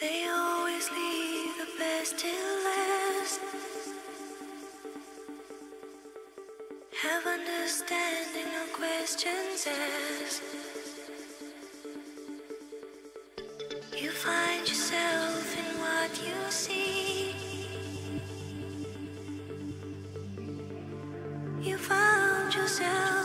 They always leave the best till last. Have understanding, no questions asked. You find yourself in what you see. You found yourself.